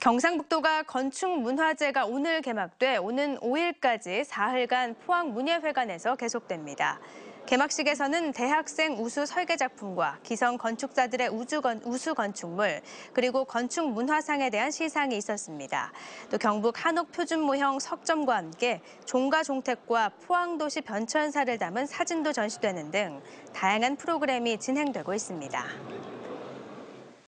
경상북도가 건축문화제가 오늘 개막돼 오는 5일까지 사흘간 포항문예회관에서 계속됩니다. 개막식에서는 대학생 우수 설계 작품과 기성 건축자들의 우주 건, 우수 건축물 그리고 건축 문화상에 대한 시상이 있었습니다. 또 경북 한옥 표준 모형 석점과 함께 종가 종택과 포항도시 변천사를 담은 사진도 전시되는 등 다양한 프로그램이 진행되고 있습니다.